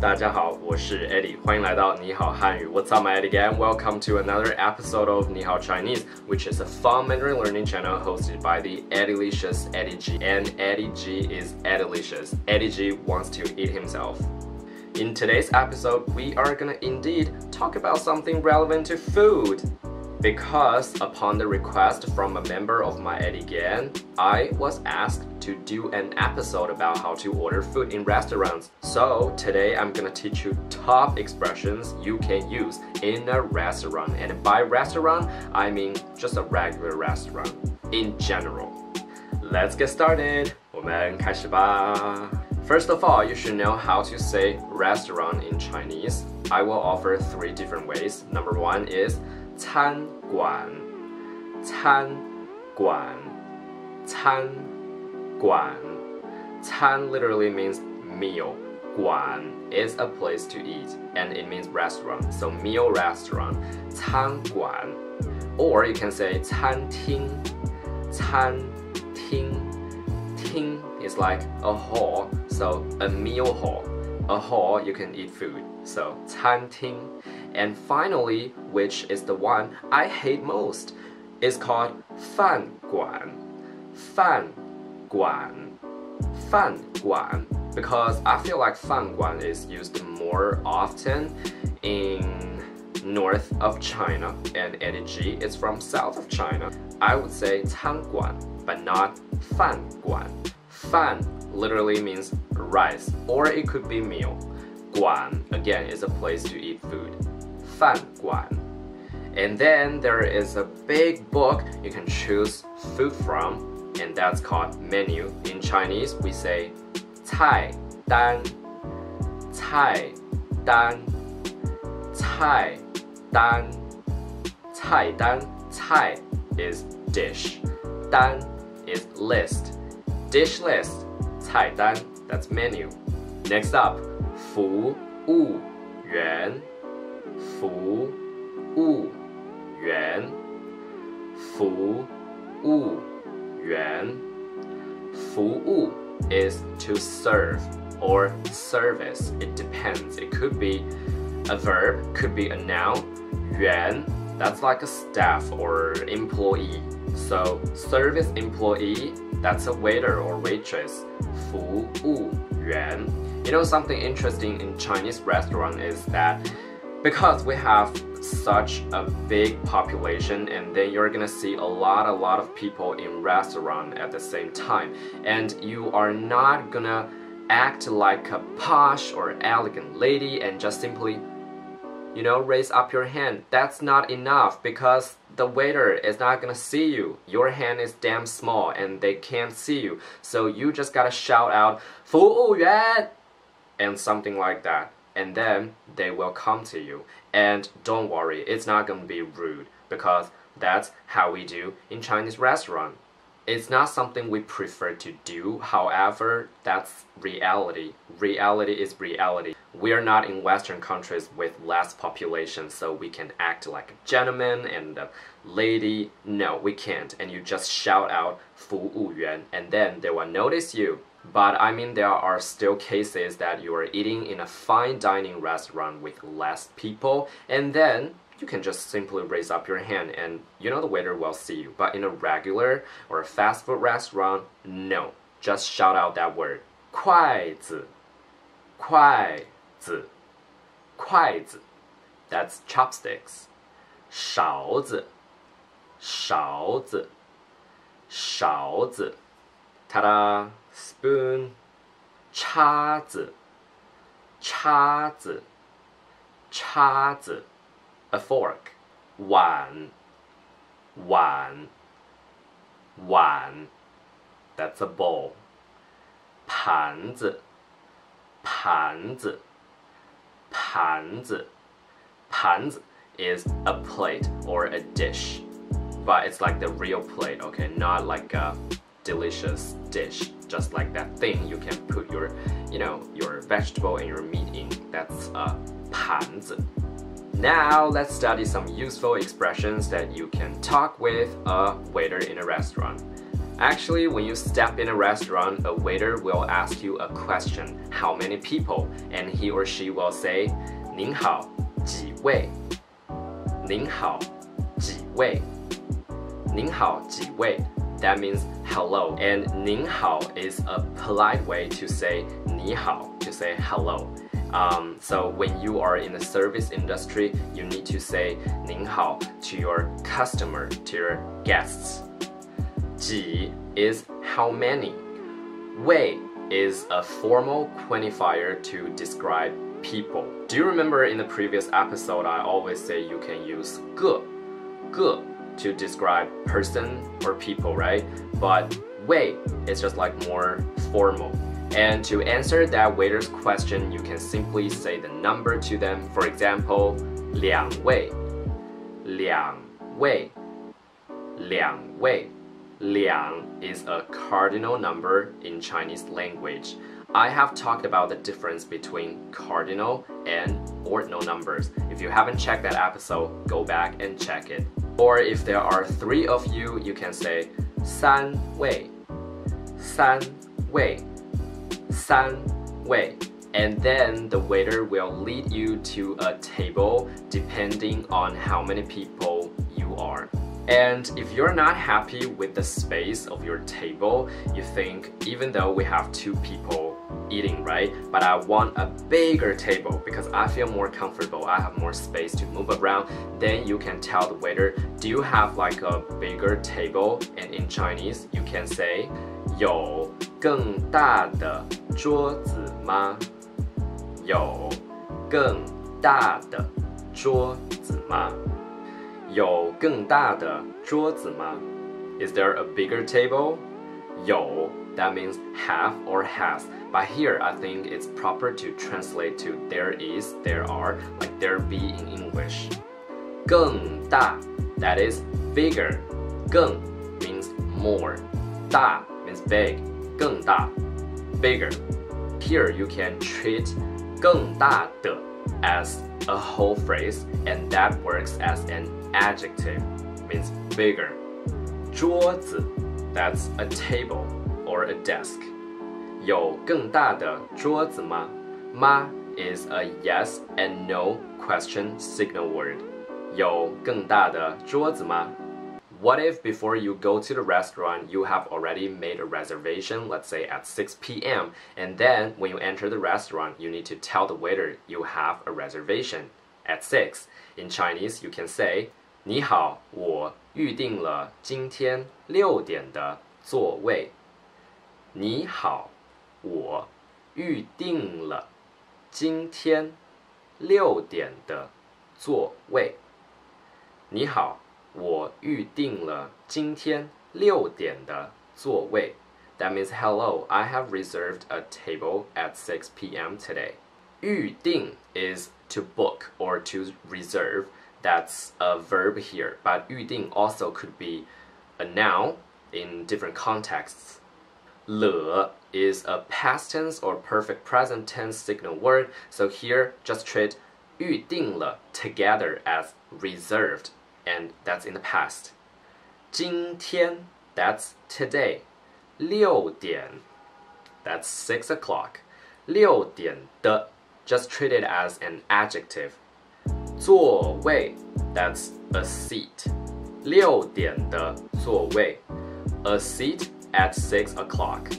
大家好，我是 Eddie，欢迎来到你好汉语。What's up, my Eddie gang? Welcome to another episode of 你好 Chinese, which is a fun Mandarin learning channel hosted by the Eddie-licious Eddie G. And Eddie G is Eddie-licious. Eddie G wants to eat himself. In today's episode, we are gonna indeed talk about something relevant to food because upon the request from a member of my Eddie gang, I was asked to do an episode about how to order food in restaurants. So today I'm gonna teach you top expressions you can use in a restaurant. And by restaurant, I mean just a regular restaurant in general. Let's get started! First of all, you should know how to say restaurant in Chinese. I will offer three different ways. Number one is 餐馆，餐馆，餐馆。餐 literally means meal. 馆 is a place to eat and it means restaurant. So meal restaurant, 餐馆. Or you can say 餐厅,餐厅,厅 is like a hall, so a meal hall. A hall you can eat food. So 餐厅. And finally, which is the one I hate most, is called Fan Guan. Fan Guan. Fan Guan. Because I feel like Fan Guan is used more often in north of China and Eddie G is from south of China. I would say Tang Guan, but not Fan Guan. Fan literally means rice, or it could be meal. Guan, again, is a place to eat food. 饭馆. And then there is a big book you can choose food from, and that's called menu. In Chinese, we say 菜单,菜单,菜单,菜单,菜 is dish, 单 is list, dish list, 菜单 that's menu. Next up, 服务员 服务员，服务员，服务 is to serve or service. It depends. It could be a verb, could be a noun. 员 that's like a staff or employee. So service employee, that's a waiter or waitress. 服务员. You know something interesting in Chinese restaurant is that because we have such a big population and then you're gonna see a lot a lot of people in restaurant at the same time and you are not gonna act like a posh or elegant lady and just simply you know raise up your hand that's not enough because the waiter is not gonna see you your hand is damn small and they can't see you so you just gotta shout out 服务员 and something like that and then they will come to you. And don't worry, it's not going to be rude because that's how we do in Chinese restaurant. It's not something we prefer to do, however, that's reality. Reality is reality. We are not in Western countries with less population, so we can act like a gentleman and a lady. No, we can't. And you just shout out 服务员 and then they will notice you. But I mean, there are still cases that you are eating in a fine dining restaurant with less people, and then you can just simply raise up your hand and you know the waiter will see you. But in a regular or a fast food restaurant, no. Just shout out that word. 筷子,筷子,筷子. That's chopsticks. 勺子,勺子,勺子. ta-da, spoon, cha zi, cha a fork, wan, wan, wan, that's a bowl, pan zi, pan zi, is a plate or a dish, but it's like the real plate, okay, not like a delicious dish just like that thing you can put your you know your vegetable and your meat in that's a 盘子 now let's study some useful expressions that you can talk with a waiter in a restaurant Actually, when you step in a restaurant, a waiter will ask you a question, how many people? And he or she will say, 您好,几位?您好,几位?您好,几位? That means hello. And 您好 is a polite way to say 你好, to say hello. Um, so when you are in the service industry, you need to say 您好 to your customer, to your guests. 几 is how many. 位 is a formal quantifier to describe people. Do you remember in the previous episode I always say you can use 个,个 to describe person or people, right? But Wei is just like more formal. And to answer that waiter's question, you can simply say the number to them. For example, 两位,两位,两位,两 is a cardinal number in Chinese language. I have talked about the difference between cardinal and ordinal numbers. If you haven't checked that episode, go back and check it Or if there are three of you, you can say 三位,三位,三位. And then the waiter will lead you to a table depending on how many people you are. And if you're not happy with the space of your table, you think even though we have two people eating, right? But I want a bigger table because I feel more comfortable. I have more space to move around. Then you can tell the waiter, do you have like a bigger table? And in Chinese, you can say, 有更大的桌子吗？有更大的桌子吗？有更大的桌子吗? Is there a bigger table? 有 that means have or has. But here I think it's proper to translate to there is, there are, like there be in English. 更大 that is bigger. 更 means more. 大 means big. 更大 bigger. Here you can treat 更大的 as a whole phrase and that works as an adjective means bigger. 桌子 that's a table or a desk. 有更大的桌子吗?吗 is a yes and no question signal word. 有更大的桌子吗? What if before you go to the restaurant, you have already made a reservation, let's say at 6 p.m., and then when you enter the restaurant, you need to tell the waiter you have a reservation at 6. In Chinese, you can say, 你好，我预定了今天六点的座位。你好， 我预定了今天六点的座位。你好，我预定了今天六点的座位。That means hello, I have reserved a table at 6 p.m. today. 预定 is to book or to reserve that's a verb here, but 预定 also could be a noun in different contexts. 了 is a past tense or perfect present tense signal word, so here just treat 预定了 together as reserved, and that's in the past. 今天 that's today. 六点 that's 6 o'clock. 六点的 just treat it as an adjective 座位 that's a seat. 六点的座位 a seat at 6 o'clock.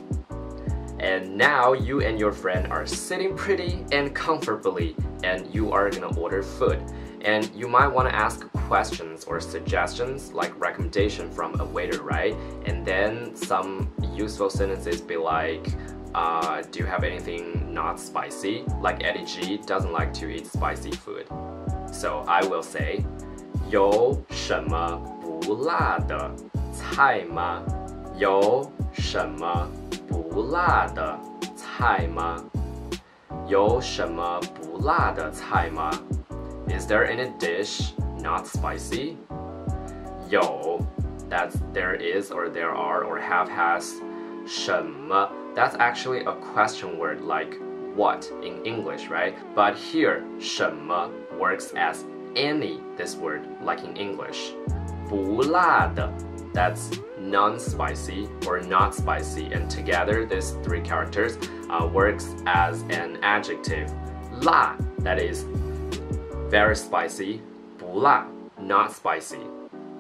And now you and your friend are sitting pretty and comfortably and you are gonna order food. And you might want to ask questions or suggestions like recommendation from a waiter, right? And then some useful sentences be like, uh, do you have anything not spicy? Like Eddie G doesn't like to eat spicy food. So I will say, 有什么不辣的菜吗？ 有什么不辣的菜吗？有什么不辣的菜吗？Is there any dish not spicy? 有 that's there is or there are or have has 什么 that's actually a question word like what in English, right? But here 什么 works as any this word like in English. 不辣的 that's non-spicy or not spicy, and together these three characters uh, works as an adjective. 辣 that is very spicy, 不辣 not spicy.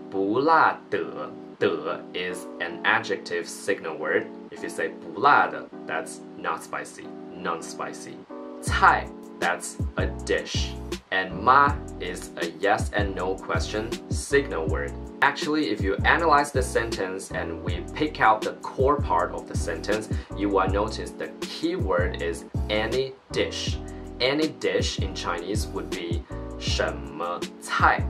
不辣的的 is an adjective signal word. If you say 不辣的, that's not spicy, non-spicy. 菜 that's a dish. And ma is a yes and no question signal word. Actually, if you analyze the sentence and we pick out the core part of the sentence, you will notice the key word is any dish. Any dish in Chinese would be 什么菜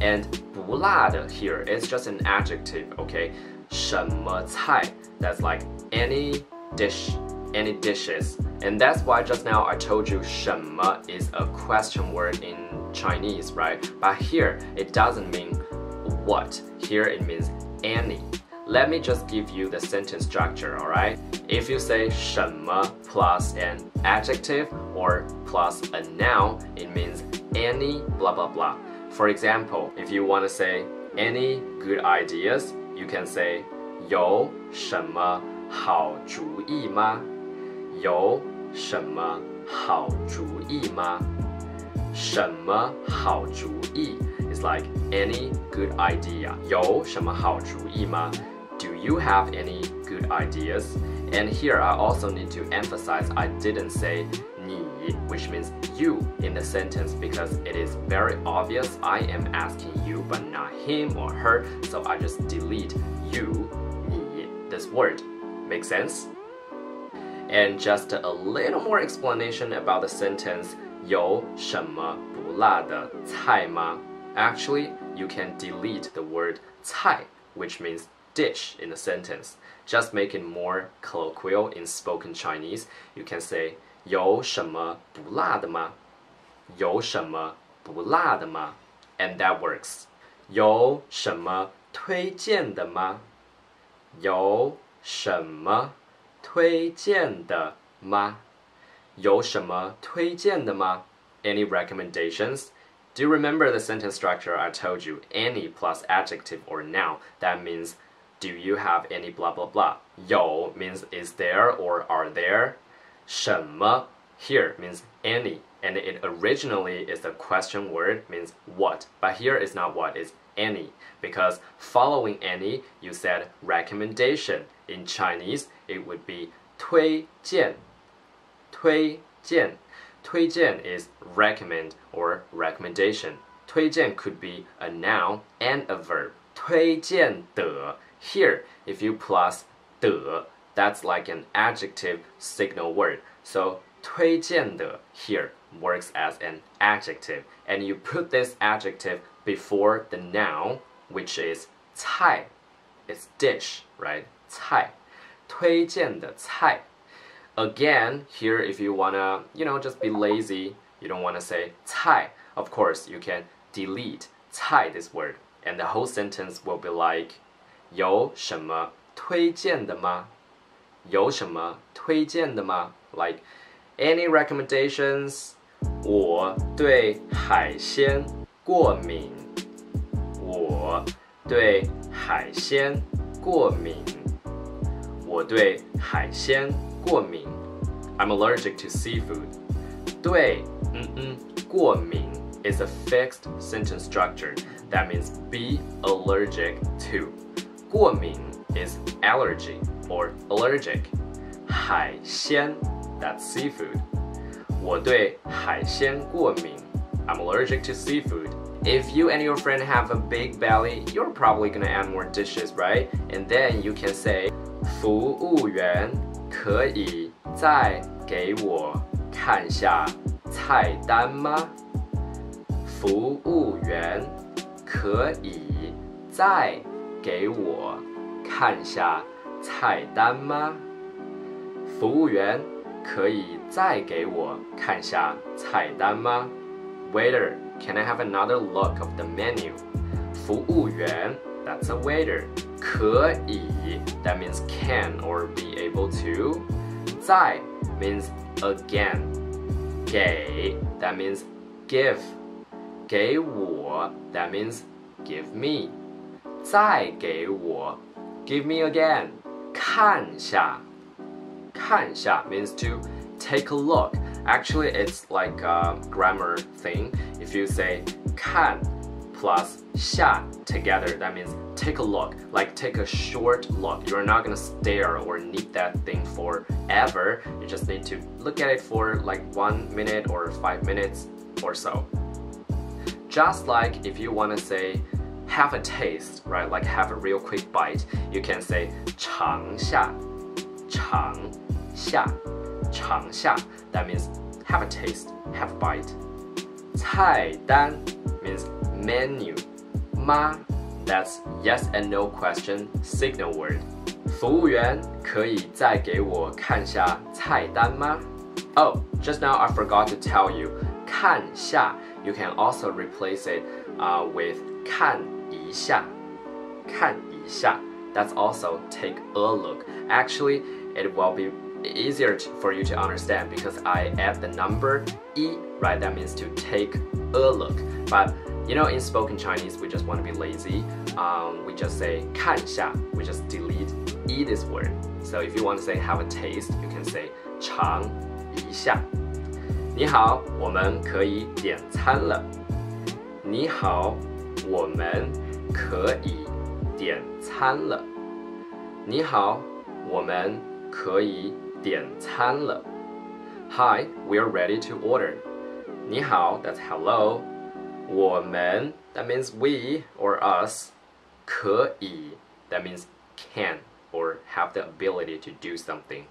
and 不辣的 here is just an adjective, okay? 什么菜 that's like any dish, any dishes. And that's why just now I told you 什么 is a question word in Chinese, right? But here it doesn't mean what. Here it means any. Let me just give you the sentence structure, alright? If you say 什么 plus an adjective or plus a noun, it means any blah blah blah. For example, if you want to say any good ideas, you can say 有什么好主意吗？有什么好主意吗？什么好主意 is like any good idea. 有什么好主意吗？do you have any good ideas? And here I also need to emphasize I didn't say 你, which means you in the sentence because it is very obvious I am asking you but not him or her, so I just delete you, 你, this word. Make sense? And just a little more explanation about the sentence 有什么不辣的菜吗? Actually, you can delete the word 菜, which means dish in a sentence. Just make it more colloquial in spoken Chinese. You can say 有什么不辣的吗?有什么不辣的吗? And that works. 有什么推荐的吗?有什么推荐的吗?有什么推荐的吗? Any recommendations? Do you remember the sentence structure I told you? Any plus adjective or noun. That means do you have any blah blah blah? 有 means is there or are there. 什么 here means any and it originally is a question word means what but here is not what it's any because following any you said recommendation in Chinese it would be 推荐推荐 推荐 is recommend or recommendation 推荐 could be a noun and a verb 推荐的 here, if you plus 的, that's like an adjective signal word. So 推荐的 here works as an adjective, and you put this adjective before the noun, which is 菜. It's dish, right? 菜. 推荐的菜. Again, here if you wanna, you know, just be lazy, you don't wanna say 菜. Of course, you can delete 菜 this word, and the whole sentence will be like 有什么推荐的吗？有什么推荐的吗？Like any recommendations？我对海鲜过敏。我对海鲜过敏。我对海鲜 过敏。I'm allergic to seafood. 对，嗯嗯，过敏 is a fixed sentence structure. That means be allergic to. 过敏 is allergy or allergic. 海鲜 that's seafood. 我对海鲜过敏 I'm allergic to seafood. If you and your friend have a big belly, you're probably gonna add more dishes, right? And then you can say, 服务员 可以再给我看下菜单吗？服务员可以再给我看下菜单吗？服务员，可以再给我看下菜单吗？Waiter, can I have another look of the menu? 服务员，that's a waiter. 可以，that means can or be able to. 再 means again. 给，that means give. 给我，that means give me. 再给我 Give me again. 看下看下 means to take a look. Actually, it's like a grammar thing. If you say 看 plus 下 together, that means take a look, like take a short look. You're not gonna stare or need that thing forever. You just need to look at it for like one minute or five minutes or so. Just like if you wanna say have a taste, right? Like have a real quick bite, you can say 尝下,尝下,尝下. That means have a taste, have a bite. 菜单 means menu. Ma, that's yes and no question signal word. 服务员可以再给我看下菜单吗? Oh, just now I forgot to tell you. 看下 you can also replace it uh, with 看一下,看一下. That's also take a look. Actually, it will be easier to, for you to understand because I add the number e, right? That means to take a look. But you know, in spoken Chinese, we just want to be lazy. Um, we just say 看下, we just delete e this word. So if you want to say have a taste, you can say 尝一下。你好，我们可以点餐了。你好，我们可以点餐了。你好，我们可以点餐了。Hi, we are ready to order. 你好, that's hello. 我们 that means we or us. 可以 that means can or have the ability to do something.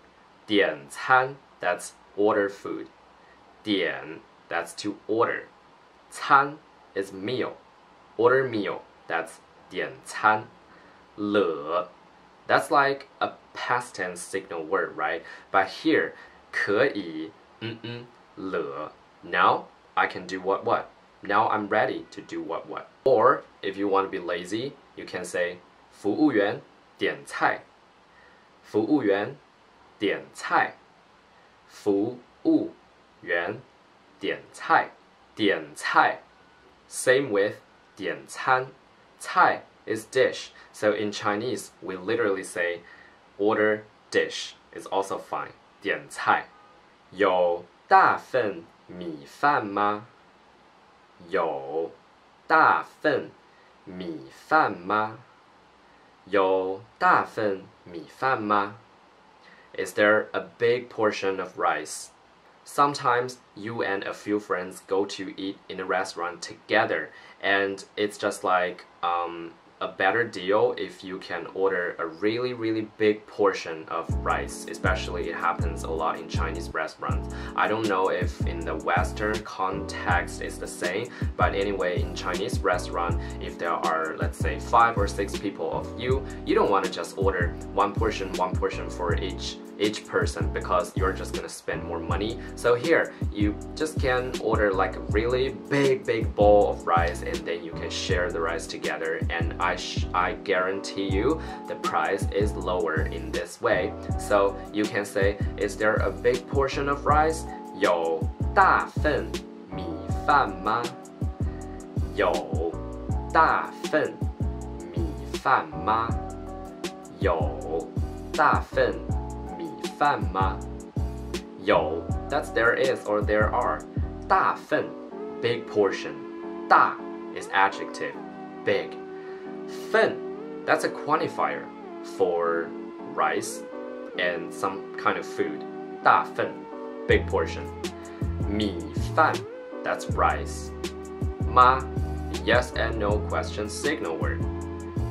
点餐 that's order food. 点 that's to order. 餐 is meal. Order meal that's 点餐。了 that's like a past tense signal word, right? But here, 可以, mm -mm, 了. Now I can do what what. Now I'm ready to do what what. Or if you want to be lazy, you can say 服务员点菜。服务员点菜。服务员点菜。点菜 same with 点餐。菜 is dish. So in Chinese, we literally say order dish is also fine. 点菜。有大份米饭吗？ 有大份米饭吗？有大份米饭吗？Is there a big portion of rice? Sometimes you and a few friends go to eat in a restaurant together, and it's just like um, a better deal if you can order a really really big portion of rice especially it happens a lot in Chinese restaurants I don't know if in the western context it's the same but anyway in Chinese restaurant if there are let's say five or six people of you you don't want to just order one portion one portion for each each person because you're just gonna spend more money. So here, you just can order like a really big, big bowl of rice and then you can share the rice together and I, I guarantee you the price is lower in this way. So you can say, is there a big portion of rice? 有大份米饭吗？有大份米饭吗？有大份饭吗？有 that's there is or there are. 大份 big portion. 大 is adjective big. 份 that's a quantifier for rice and some kind of food. 大份 big portion. 米饭 that's rice. 吗 yes and no question signal word.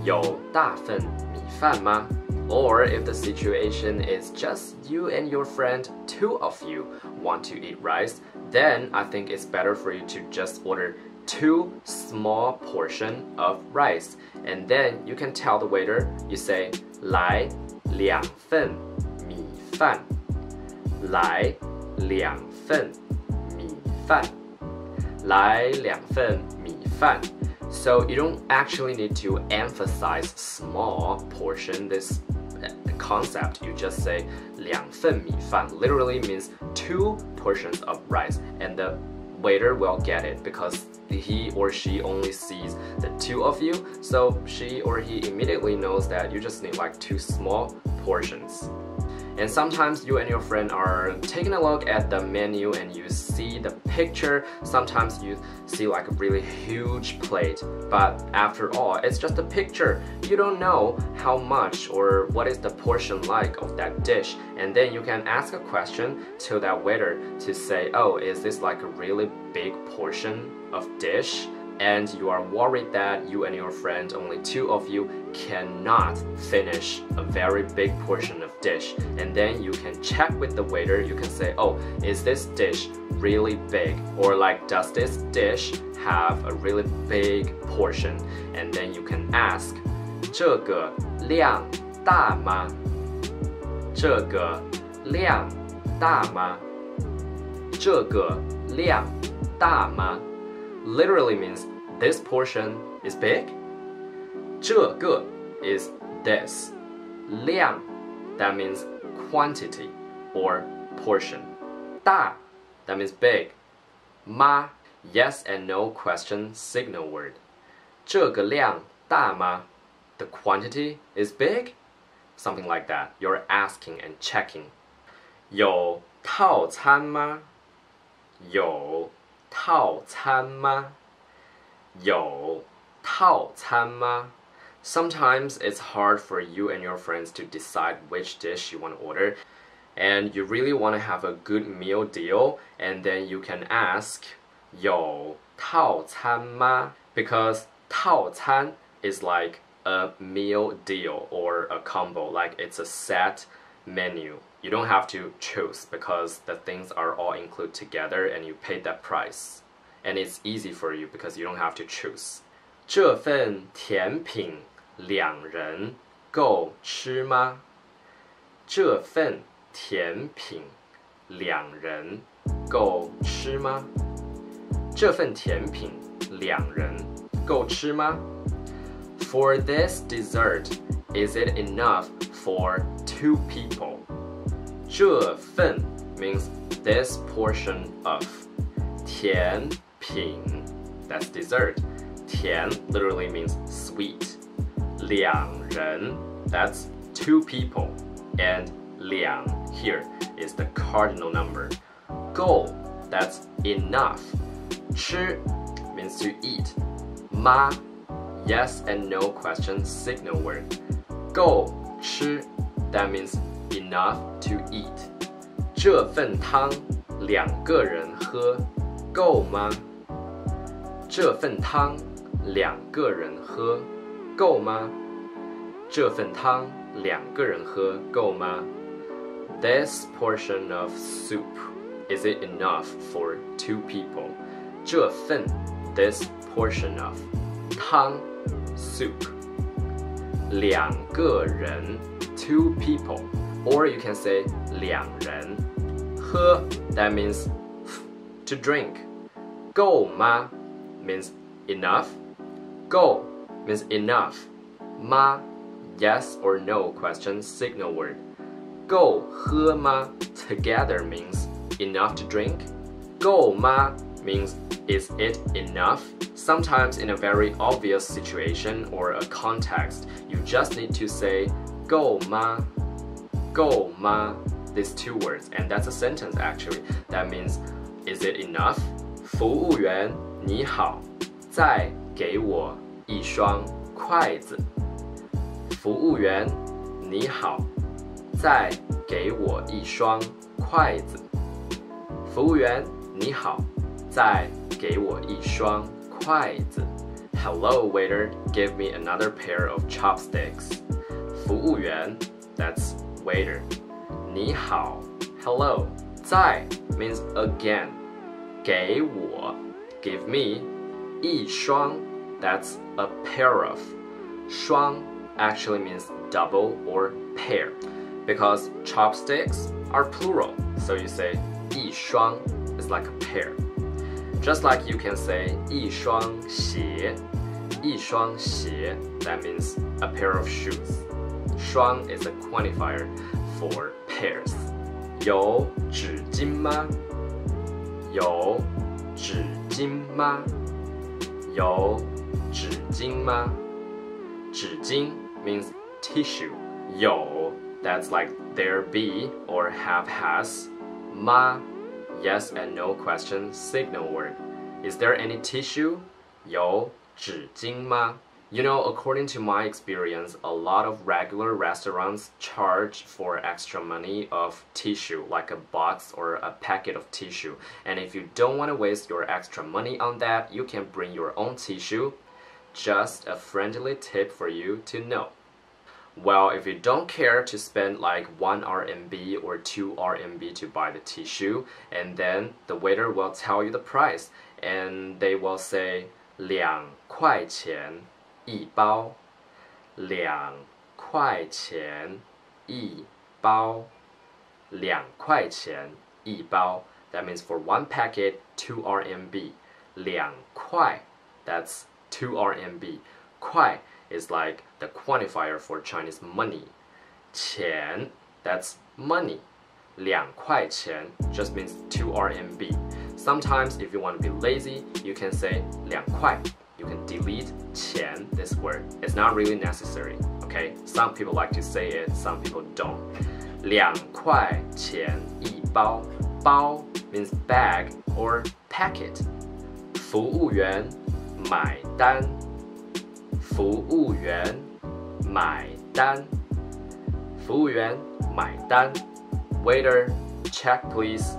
有大份米饭吗？or if the situation is just you and your friend, two of you want to eat rice, then I think it's better for you to just order two small portion of rice. And then you can tell the waiter, you say, 来两份米饭。来两份米饭。来两份米饭。So you don't actually need to emphasize small portion this concept, you just say 两份米饭 literally means two portions of rice. And the waiter will get it because he or she only sees the two of you, so she or he immediately knows that you just need like two small portions. And sometimes you and your friend are taking a look at the menu and you see the picture. Sometimes you see like a really huge plate. But after all, it's just a picture. You don't know how much or what is the portion like of that dish. And then you can ask a question to that waiter to say, oh, is this like a really big portion of dish? and you are worried that you and your friend, only two of you, cannot finish a very big portion of dish. And then you can check with the waiter, you can say, oh, is this dish really big? Or like, does this dish have a really big portion? And then you can ask, 这个量大吗？这个量大吗？这个量大吗？literally means this portion is big. 这个 is this. 量 that means quantity or portion. 大 that means big. 吗 yes and no question signal word. 这个量大吗 The quantity is big? Something like that. You're asking and checking. 有套餐吗？有套餐吗？ 有套餐吗？Sometimes it's hard for you and your friends to decide which dish you want to order, and you really want to have a good meal deal, and then you can ask 有套餐吗? Because 套餐 is like a meal deal or a combo, like it's a set menu you don't have to choose because the things are all included together and you pay that price. And it's easy for you because you don't have to choose. 这份甜品两人够吃吗？这份甜品两人够吃吗？这份甜品两人够吃吗？For this dessert, is it enough for two people? 这份 means this portion of 甜 品 that's dessert 甜 literally means sweet 两人 that's two people and 两 here is the cardinal number 够 that's enough 吃 means to eat 吗 yes and no question signal word 够吃 that means enough to eat. 这份汤两个人喝够吗？ 这份汤两个人喝够吗？这份汤两个人喝够吗？This portion of soup is it enough for two people? 这份 this portion of 汤 soup 两个人 two people or you can say 两人。喝 that means to drink. 够吗 means enough. 够 means enough. 吗 yes or no question signal word. 够喝吗 together means enough to drink. 够吗 means is it enough? Sometimes in a very obvious situation or a context, you just need to say 够吗 Go ma, these two words, and that's a sentence actually. That means, is it enough? 服务员 你好，再给我一双筷子。服务员你好，再给我一双筷子。服务员你好，再给我一双筷子。Hello waiter, give me another pair of chopsticks. 服务员，that's waiter. 你好, hello. 再 means again. 给我 give me. 一双 that's a pair of. 双 actually means double or pair because chopsticks are plural. So you say 一双 is like a pair. Just like you can say 一双鞋,一双鞋 that means a pair of shoes. 双 is a quantifier for pairs. 有纸巾吗？有 纸巾吗？有纸巾吗？纸巾 means tissue. 有 that's like there be or have has. Ma yes and no question signal word. Is there any tissue? 有纸巾吗? You know, according to my experience, a lot of regular restaurants charge for extra money of tissue, like a box or a packet of tissue. And if you don't want to waste your extra money on that, you can bring your own tissue. Just a friendly tip for you to know. Well, if you don't care to spend like 1 RMB or 2 RMB to buy the tissue, and then the waiter will tell you the price, and they will say 两块钱 一包，两块钱一包，两块钱一包。That means for one packet, two RMB. 两块, that's two RMB. 块 is like the quantifier for Chinese money. 钱 that's money. 两块钱 just means two RMB. Sometimes if you want to be lazy, you can say 两块 you can delete 钱 this word. It's not really necessary, okay? Some people like to say it, some people don't. 两块钱一包，包 means bag or packet. 服务员买单，服务员买单，服务员买单。Waiter, check please.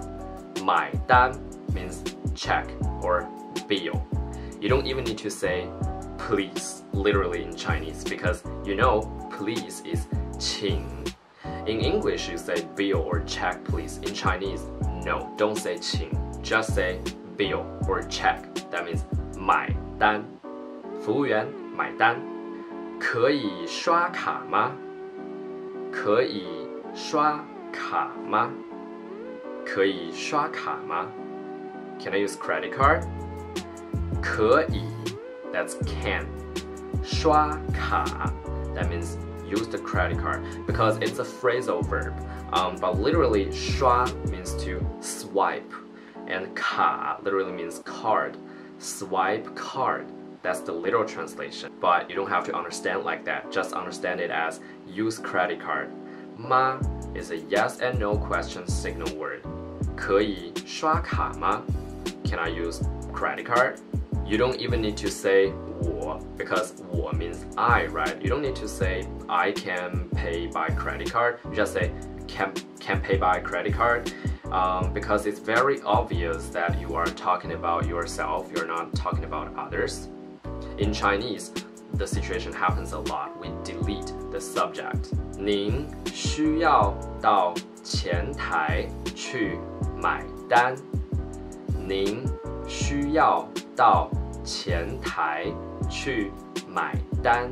买单 means check or bill. You don't even need to say please literally in Chinese because you know please is 请. In English you say bill or check please. In Chinese, no, don't say 请, just say bill or check. That means 买单。服务员买单。可以刷卡吗？可以刷卡吗？可以刷卡吗？Can I use credit card? 可以 that's can 刷卡 that means use the credit card because it's a phrasal verb um, but literally 刷 means to swipe and 卡 literally means card swipe card that's the literal translation but you don't have to understand like that just understand it as use credit card ma is a yes and no question signal word 可以刷卡吗 Can I use credit card? You don't even need to say 我 because 我 means I, right? You don't need to say I can pay by credit card. You just say can can pay by credit card. Um, because it's very obvious that you are talking about yourself, you're not talking about others. In Chinese, the situation happens a lot. We delete the subject. 您需要到前台去买单。您 需要到前台去买单。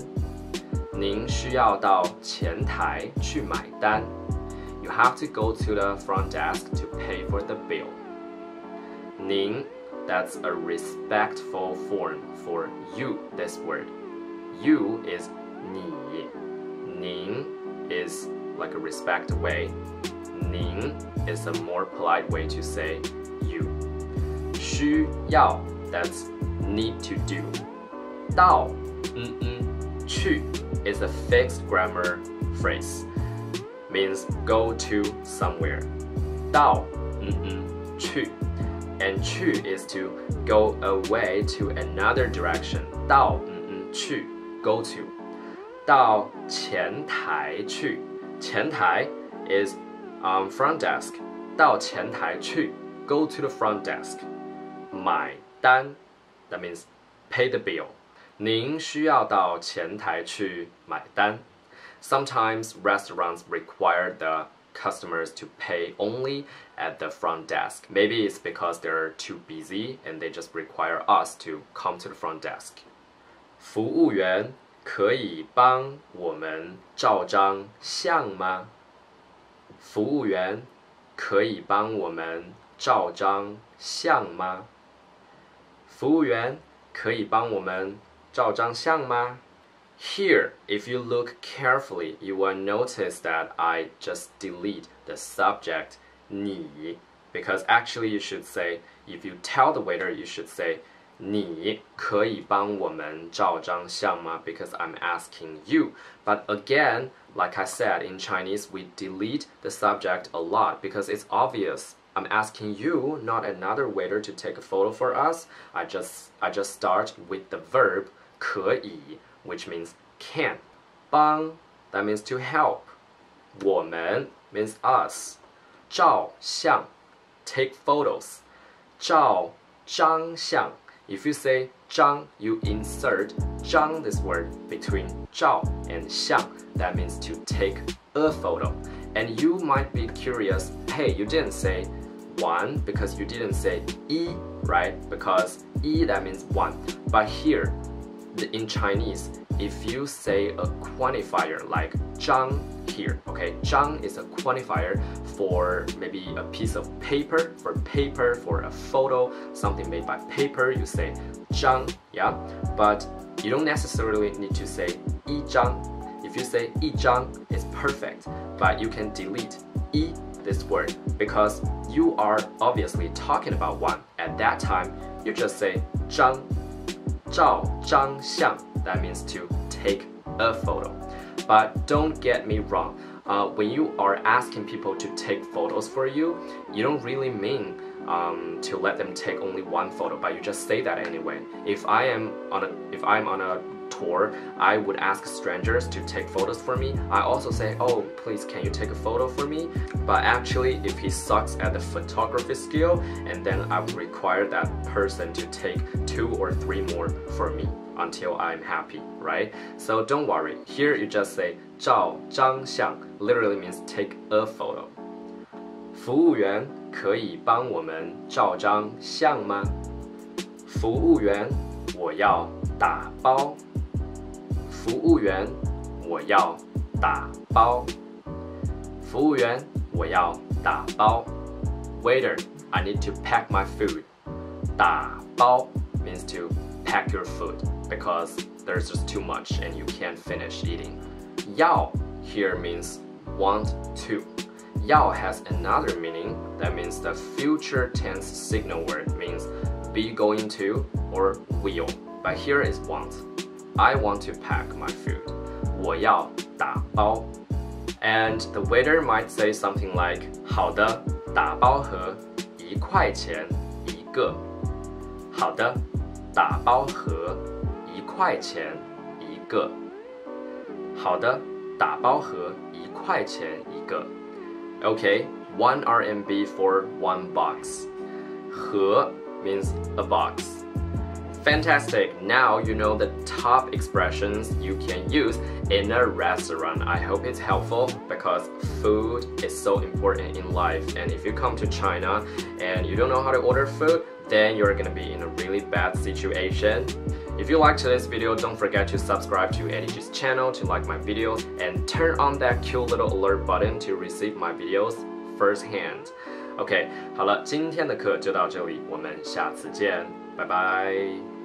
您需要到前台去买单。You have to go to the front desk to pay for the bill. 您 that's a respectful form for you this word. You is 你。您 is like a respect way. 您 is a more polite way to say you. 需要 that's need to do. 到嗯嗯去 is a fixed grammar phrase. Means go to somewhere. 到嗯嗯去 and 去 is to go away to another direction. 到嗯嗯去 go to. 到前台去前台 is um, front desk. 到前台去 go to the front desk. 买单 that means pay the bill. 您需要到前台去买单。Sometimes restaurants require the customers to pay only at the front desk. Maybe it's because they're too busy and they just require us to come to the front desk. 服务员可以帮我们照张相吗？服务员可以帮我们照张相吗？ 服务员可以帮我们照张相吗？Here, if you look carefully, you will notice that I just delete the subject 你 because actually you should say if you tell the waiter you should say 你可以帮我们照张相吗? Because I'm asking you. But again, like I said, in Chinese, we delete the subject a lot because it's obvious. I'm asking you, not another waiter, to take a photo for us. I just I just start with the verb 可以, which means can. 帮 that means to help. 我们 means us. 照相 take photos. 照张相 if you say 张, you insert 张 this word between 照 and 相. That means to take a photo. And you might be curious, hey, you didn't say one because you didn't say e, right? Because e that means one. But here, in Chinese, if you say a quantifier like zhang here, okay, zhang is a quantifier for maybe a piece of paper, for paper, for a photo, something made by paper, you say zhang, yeah? But you don't necessarily need to say yi zhang. If you say yi zhang, it's perfect, but you can delete e this word because you are obviously talking about one. At that time, you just say Zhang, zhao, zhang xiang. That means to take a photo. But don't get me wrong. Uh, when you are asking people to take photos for you, you don't really mean um, to let them take only one photo, but you just say that anyway. If I am on a if I'm on a tour, I would ask strangers to take photos for me. I also say, oh, please, can you take a photo for me? But actually, if he sucks at the photography skill, and then I would require that person to take two or three more for me until I'm happy, right? So don't worry. Here you just say 照张相 literally means take a photo. 服务员可以帮我们照张相吗？服务员，我要打包。 服务员，我要打包。服务员，我要打包。Waiter, I need to pack my food. 打包 means to pack your food because there's just too much and you can't finish eating. Yao here means want to. Yao has another meaning that means the future tense signal word means be going to or will. But here is want. I want to pack my food. 我要打包. And the waiter might say something like 好的，打包盒一块钱一个。好的，打包盒一块钱一个。好的，打包盒一块钱一个。Okay, one RMB for one box. 盒 means a box. Fantastic! Now you know the top expressions you can use in a restaurant. I hope it's helpful because food is so important in life. And if you come to China and you don't know how to order food, then you're gonna be in a really bad situation. If you liked this video, don't forget to subscribe to Eddie G's channel to like my videos and turn on that cute little alert button to receive my videos firsthand. OK，好了，今天的课就到这里，我们下次见。拜拜。